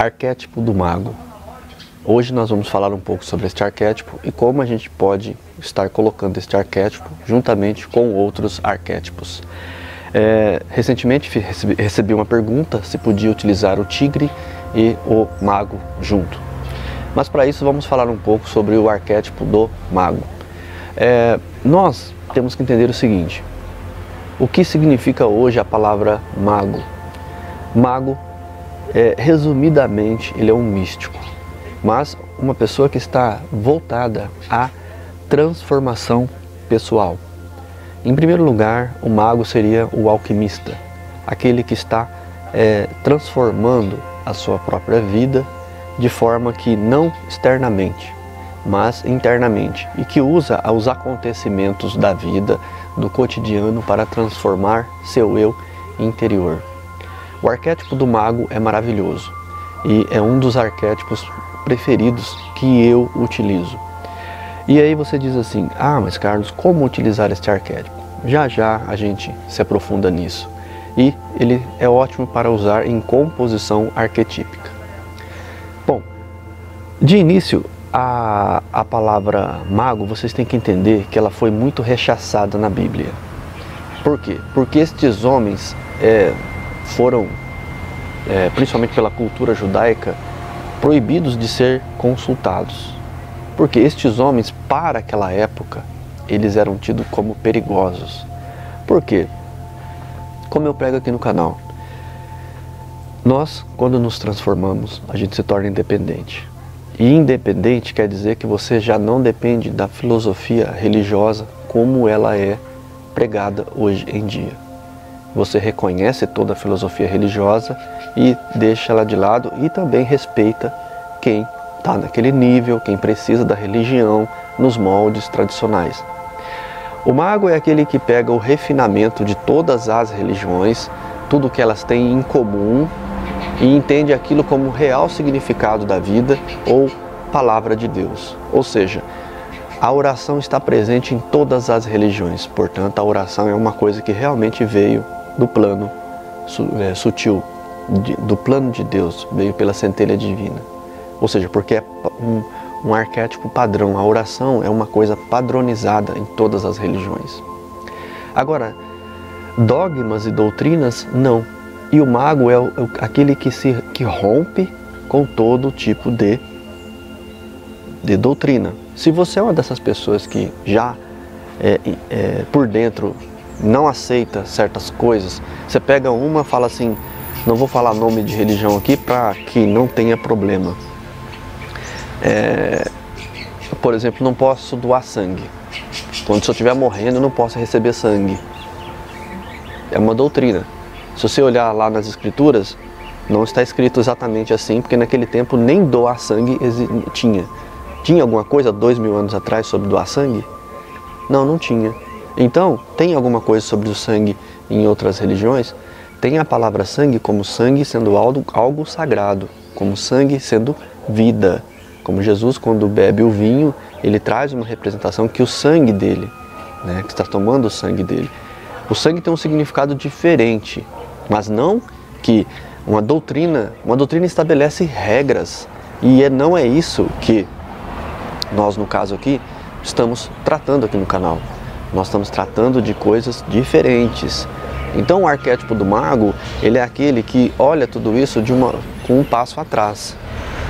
Arquétipo do mago. Hoje nós vamos falar um pouco sobre este arquétipo e como a gente pode estar colocando este arquétipo juntamente com outros arquétipos. É, recentemente recebi, uma pergunta se podia utilizar o tigre e o mago junto. Mas para isso vamos falar um pouco sobre o arquétipo do mago. É, nós temos que entender o seguinte: o que significa hoje a palavra mago? Mago é, resumidamente, ele é um místico, mas uma pessoa que está voltada à transformação pessoal. Em primeiro lugar, o mago seria o alquimista, aquele que está é, transformando a sua própria vida de forma que não externamente, mas internamente, e que usa os acontecimentos da vida, do cotidiano, para transformar seu eu interior. O arquétipo do mago é maravilhoso e é um dos arquétipos preferidos que eu utilizo. E aí você diz assim: Ah, mas Carlos, como utilizar este arquétipo? Já já a gente se aprofunda nisso. E ele é ótimo para usar em composição arquetípica. Bom, de início, a, a palavra mago, vocês têm que entender que ela foi muito rechaçada na Bíblia. Por quê? Porque estes homens é, foram, é, principalmente pela cultura judaica, proibidos de ser consultados. Porque estes homens, para aquela época, eles eram tidos como perigosos. Por quê? Como eu prego aqui no canal, nós, quando nos transformamos, a gente se torna independente. E independente quer dizer que você já não depende da filosofia religiosa como ela é pregada hoje em dia. Você reconhece toda a filosofia religiosa e deixa ela de lado e também respeita quem está naquele nível, quem precisa da religião nos moldes tradicionais. O mago é aquele que pega o refinamento de todas as religiões, tudo que elas têm em comum e entende aquilo como real significado da vida ou palavra de Deus. Ou seja, a oração está presente em todas as religiões, portanto, a oração é uma coisa que realmente veio do plano é, sutil, de, do plano de Deus, veio pela centelha divina. Ou seja, porque é um, um arquétipo padrão, a oração é uma coisa padronizada em todas as religiões. Agora, dogmas e doutrinas, não. E o mago é o, aquele que, se, que rompe com todo tipo de, de doutrina. Se você é uma dessas pessoas que já é, é, por dentro não aceita certas coisas, você pega uma, fala assim, não vou falar nome de religião aqui para que não tenha problema. É, por exemplo, não posso doar sangue. Quando eu estiver morrendo, eu não posso receber sangue. É uma doutrina. Se você olhar lá nas escrituras, não está escrito exatamente assim, porque naquele tempo nem doar sangue tinha. Tinha alguma coisa dois mil anos atrás sobre doar sangue? Não, não tinha. Então, tem alguma coisa sobre o sangue em outras religiões? Tem a palavra sangue como sangue sendo algo, algo sagrado, como sangue sendo vida. Como Jesus, quando bebe o vinho, ele traz uma representação que o sangue dele, né, que está tomando o sangue dele. O sangue tem um significado diferente, mas não que uma doutrina, uma doutrina estabelece regras e é, não é isso que nós, no caso aqui, estamos tratando aqui no canal. Nós estamos tratando de coisas diferentes. Então o arquétipo do mago, ele é aquele que olha tudo isso de uma, com um passo atrás.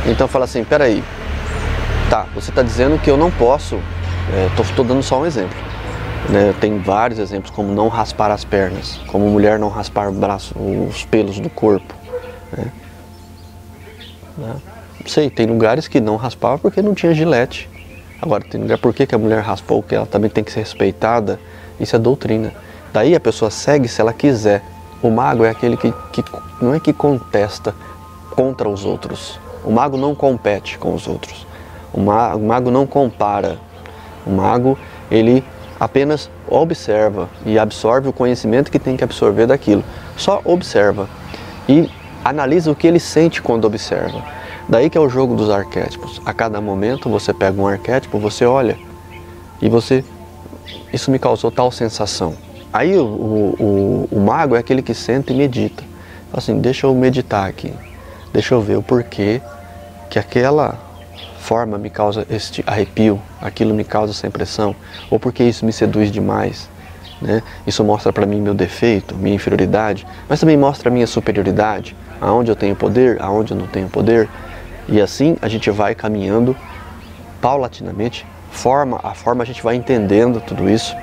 Então fala assim, peraí, tá, você está dizendo que eu não posso, estou é, dando só um exemplo. Né? Tem vários exemplos, como não raspar as pernas, como mulher não raspar braço, os pelos do corpo. Né? Não sei, tem lugares que não raspava porque não tinha gilete. Agora, tem lugar por que, que a mulher raspou, que ela também tem que ser respeitada, isso é doutrina. Daí a pessoa segue se ela quiser. O mago é aquele que, que não é que contesta contra os outros. O mago não compete com os outros. O mago, o mago não compara. O mago, ele apenas observa e absorve o conhecimento que tem que absorver daquilo. Só observa e analisa o que ele sente quando observa. Daí que é o jogo dos arquétipos. A cada momento você pega um arquétipo, você olha e você. Isso me causou tal sensação. Aí o, o, o, o mago é aquele que senta e medita. Assim, deixa eu meditar aqui. deixa eu ver o porquê que aquela forma me causa este arrepio, aquilo me causa essa impressão, ou porque isso me seduz demais. Né? Isso mostra para mim meu defeito, minha inferioridade, mas também mostra a minha superioridade, aonde eu tenho poder, aonde eu não tenho poder. E assim a gente vai caminhando paulatinamente, forma a forma a gente vai entendendo tudo isso.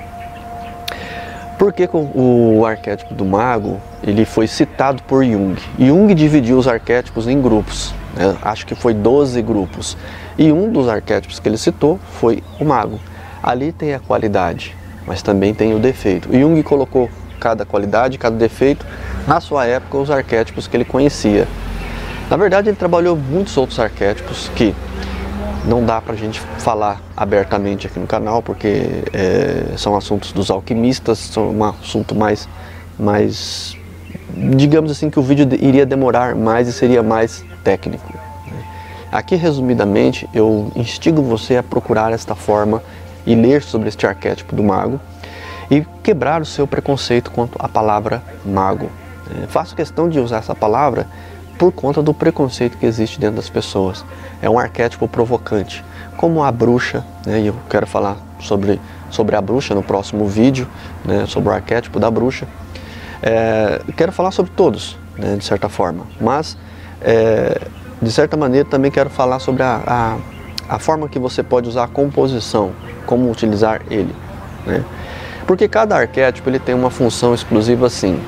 Por que o arquétipo do mago ele foi citado por Jung? Jung dividiu os arquétipos em grupos, né? acho que foi 12 grupos. E um dos arquétipos que ele citou foi o mago. Ali tem a qualidade, mas também tem o defeito. Jung colocou cada qualidade, cada defeito, na sua época, os arquétipos que ele conhecia. Na verdade, ele trabalhou muitos outros arquétipos que não dá para a gente falar abertamente aqui no canal, porque é, são assuntos dos alquimistas, são um assunto mais, mais, digamos assim, que o vídeo iria demorar mais e seria mais técnico. Né? Aqui, resumidamente, eu instigo você a procurar esta forma e ler sobre este arquétipo do mago e quebrar o seu preconceito quanto à palavra mago. É, faço questão de usar essa palavra por conta do preconceito que existe dentro das pessoas. É um arquétipo provocante, como a bruxa, né, e eu quero falar sobre, sobre a bruxa no próximo vídeo, né, sobre o arquétipo da bruxa. É, quero falar sobre todos, né, de certa forma, mas é, de certa maneira também quero falar sobre a, a, a, forma que você pode usar a composição, como utilizar ele. Né? Porque cada arquétipo ele tem uma função exclusiva assim.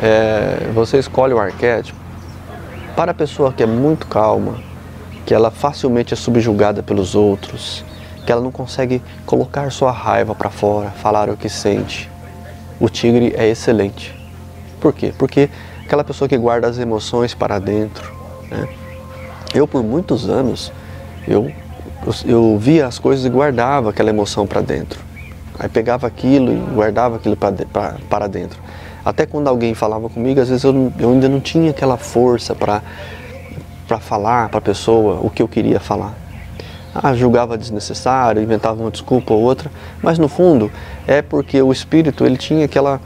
É, você escolhe o arquétipo para a pessoa que é muito calma, que ela facilmente é subjugada pelos outros, que ela não consegue colocar sua raiva para fora, falar o que sente, o tigre é excelente. Por quê? Porque aquela pessoa que guarda as emoções para dentro. Né? Eu, por muitos anos, eu, eu, via as coisas e guardava aquela emoção para dentro. Aí pegava aquilo e guardava aquilo para dentro. Até quando alguém falava comigo, às vezes eu, eu ainda não tinha aquela força para falar para a pessoa o que eu queria falar. Ah, julgava desnecessário, inventava uma desculpa ou outra, mas no fundo é porque o espírito ele tinha aquela,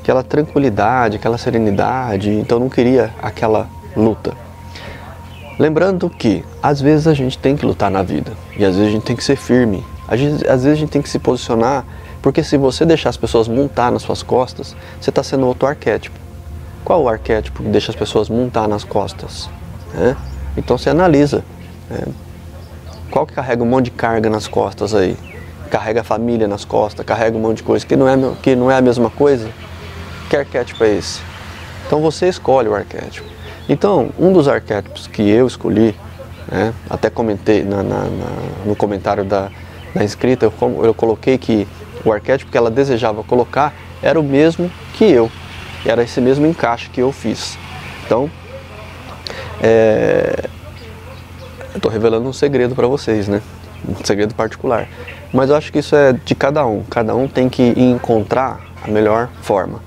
aquela tranquilidade, aquela serenidade, então não queria aquela luta. Lembrando que às vezes a gente tem que lutar na vida e às vezes a gente tem que ser firme, às vezes, às vezes a gente tem que se posicionar porque se você deixar as pessoas montar nas suas costas, você está sendo outro arquétipo. Qual o arquétipo que deixa as pessoas montar nas costas? É? Então você analisa. É? Qual que carrega um monte de carga nas costas aí? Carrega a família nas costas, carrega um monte de coisa que não é, que não é a mesma coisa? Que arquétipo é esse? Então você escolhe o arquétipo. Então, um dos arquétipos que eu escolhi, né, até comentei na, na, na, no comentário da, da inscrita, eu, eu coloquei que o arquétipo que ela desejava colocar era o mesmo que eu, era esse mesmo encaixe que eu fiz. Então, é, estou revelando um segredo para vocês, né? Um segredo particular. Mas eu acho que isso é de cada um. Cada um tem que encontrar a melhor forma.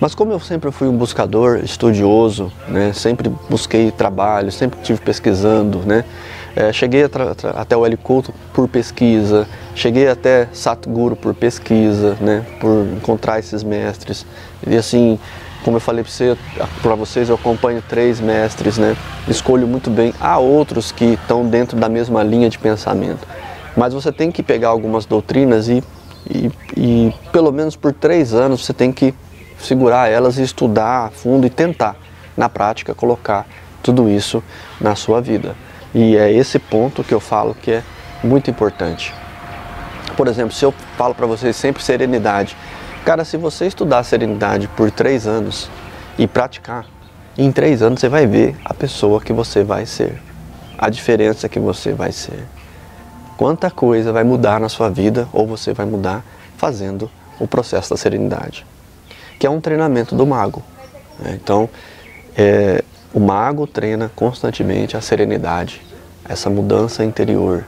Mas como eu sempre fui um buscador, estudioso, né? Sempre busquei trabalho, sempre estive pesquisando, né? É, cheguei até o Heliculto por pesquisa, cheguei até Satguru por pesquisa, né, por encontrar esses mestres. E assim, como eu falei para você, vocês, eu acompanho três mestres, né, escolho muito bem. Há outros que estão dentro da mesma linha de pensamento, mas você tem que pegar algumas doutrinas e, e, e pelo menos por três anos você tem que segurar elas e estudar a fundo e tentar, na prática, colocar tudo isso na sua vida. E é esse ponto que eu falo que é muito importante. Por exemplo, se eu falo para vocês sempre serenidade, cara, se você estudar serenidade por três anos e praticar, em três anos você vai ver a pessoa que você vai ser, a diferença que você vai ser. Quanta coisa vai mudar na sua vida ou você vai mudar fazendo o processo da serenidade, que é um treinamento do mago. Né? Então, é, o mago treina constantemente a serenidade, essa mudança interior.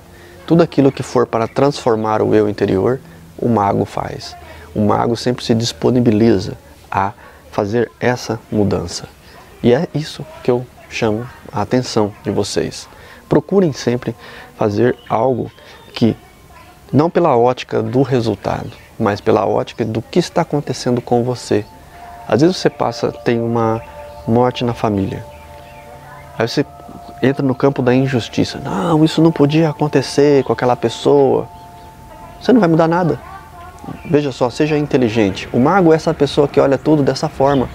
Tudo aquilo que for para transformar o eu interior, o mago faz. O mago sempre se disponibiliza a fazer essa mudança. E é isso que eu chamo a atenção de vocês. Procurem sempre fazer algo que, não pela ótica do resultado, mas pela ótica do que está acontecendo com você. Às vezes você passa, tem uma morte na família, Aí você entra no campo da injustiça. Não, isso não podia acontecer com aquela pessoa. Você não vai mudar nada. Veja só, seja inteligente. O mago é essa pessoa que olha tudo dessa forma.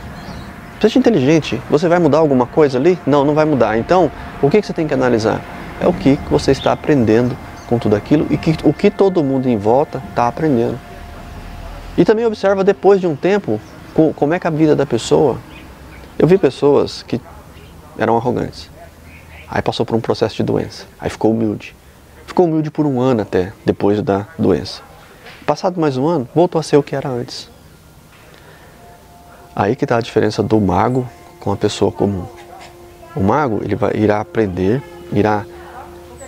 Seja inteligente. Você vai mudar alguma coisa ali? Não, não vai mudar. Então, o que você tem que analisar? É o que você está aprendendo com tudo aquilo e que, o que todo mundo em volta está aprendendo. E também observa depois de um tempo como é que a vida da pessoa. Eu vi pessoas que eram arrogantes. Aí passou por um processo de doença. Aí ficou humilde. Ficou humilde por um ano até, depois da doença. Passado mais um ano, voltou a ser o que era antes. Aí que está a diferença do mago com a pessoa comum. O mago ele vai, irá aprender, irá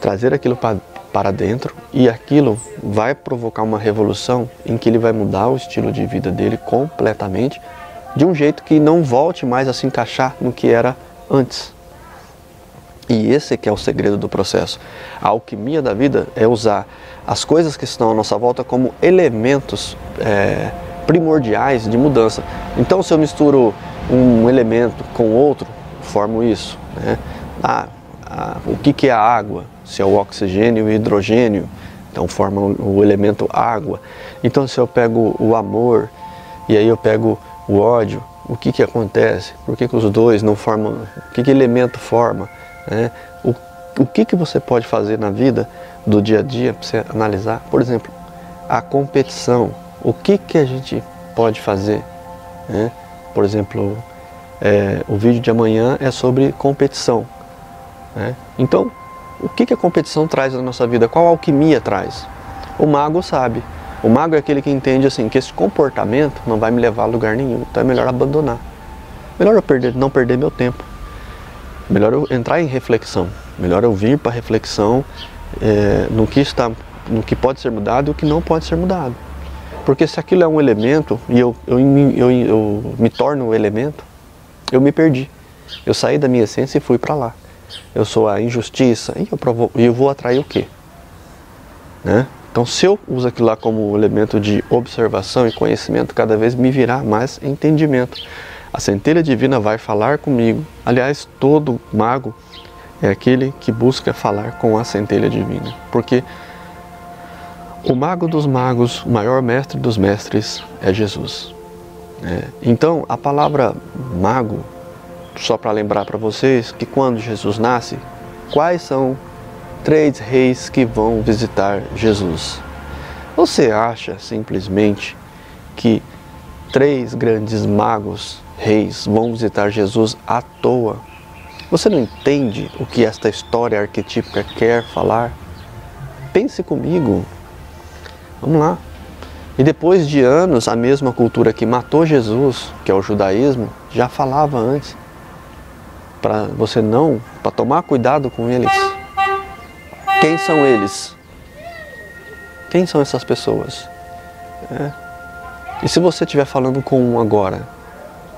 trazer aquilo para, para dentro e aquilo vai provocar uma revolução em que ele vai mudar o estilo de vida dele completamente de um jeito que não volte mais a se encaixar no que era antes. E esse que é o segredo do processo. A alquimia da vida é usar as coisas que estão à nossa volta como elementos é, primordiais de mudança. Então, se eu misturo um elemento com outro, formo isso. Né? Ah, ah, o que, que é a água? Se é o oxigênio e o hidrogênio, então forma o, o elemento água. Então, se eu pego o amor e aí eu pego o ódio, o que, que acontece? Por que, que os dois não formam? O que, que elemento forma? Né? O, o que, que você pode fazer na vida do dia a dia para você analisar? Por exemplo, a competição. O que, que a gente pode fazer? Né? Por exemplo, é, o vídeo de amanhã é sobre competição. Né? Então, o que, que a competição traz na nossa vida? Qual alquimia traz? O mago sabe. O mago é aquele que entende assim que esse comportamento não vai me levar a lugar nenhum. Então é melhor abandonar. Melhor eu perder, não perder meu tempo. Melhor eu entrar em reflexão. Melhor eu vir para reflexão é, no que está, no que pode ser mudado e o que não pode ser mudado. Porque se aquilo é um elemento e eu, eu, eu, eu me torno um elemento, eu me perdi. Eu saí da minha essência e fui para lá. Eu sou a injustiça e eu, provo, eu vou atrair o quê? Né? Então, se eu uso aquilo lá como elemento de observação e conhecimento, cada vez me virá mais entendimento. A centelha divina vai falar comigo. Aliás, todo mago é aquele que busca falar com a centelha divina. Porque o mago dos magos, o maior mestre dos mestres é Jesus. É. Então, a palavra mago, só para lembrar para vocês que quando Jesus nasce, quais são três reis que vão visitar Jesus? Você acha simplesmente que três grandes magos reis vão visitar Jesus à toa. Você não entende o que esta história arquetípica quer falar? Pense comigo. Vamos lá. E depois de anos, a mesma cultura que matou Jesus, que é o judaísmo, já falava antes para você não, para tomar cuidado com eles. Quem são eles? Quem são essas pessoas? É. E se você estiver falando com um agora,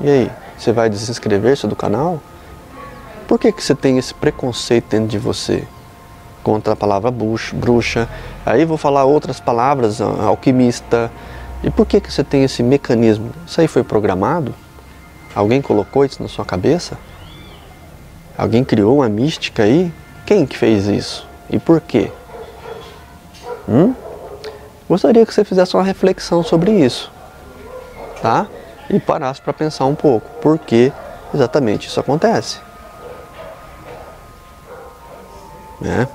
e aí, você vai desinscrever-se do canal? Por que, que você tem esse preconceito dentro de você contra a palavra bruxa? Aí vou falar outras palavras, alquimista. E por que, que você tem esse mecanismo? Isso aí foi programado? Alguém colocou isso na sua cabeça? Alguém criou uma mística aí? Quem que fez isso? E por quê? Hum? Gostaria que você fizesse uma reflexão sobre isso, tá? E parasse para pensar um pouco por que exatamente isso acontece. Né?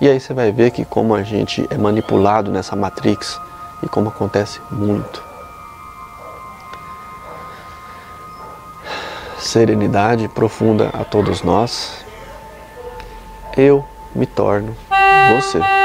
E aí você vai ver que como a gente é manipulado nessa matrix e como acontece muito. Serenidade profunda a todos nós. Eu me torno você.